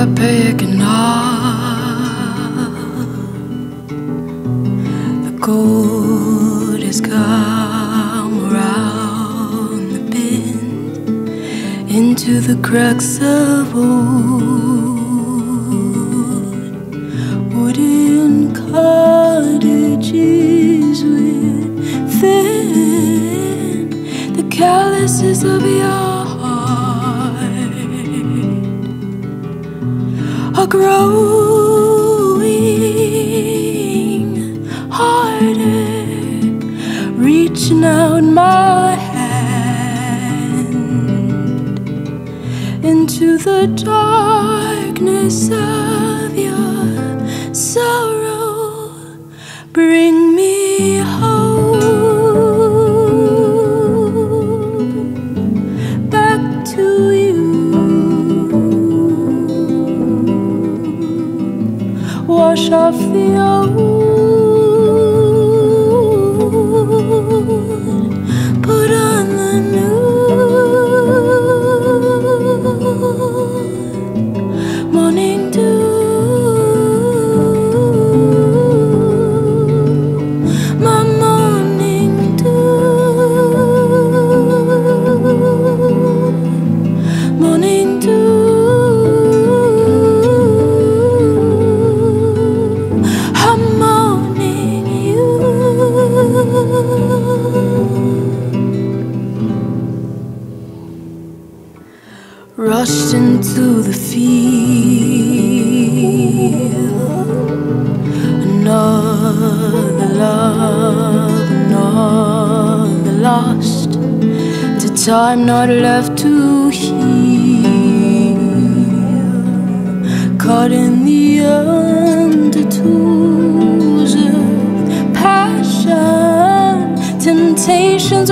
Picking up. The gold is come around the bend into the cracks of old wooden cottages with thin the calluses of your are growing harder, reaching out my hand into the darkness of your sorrow. Bring me Off the old, rushed into the field. Another love, another lost to time not left to heal. Caught in the undertows of passion, temptations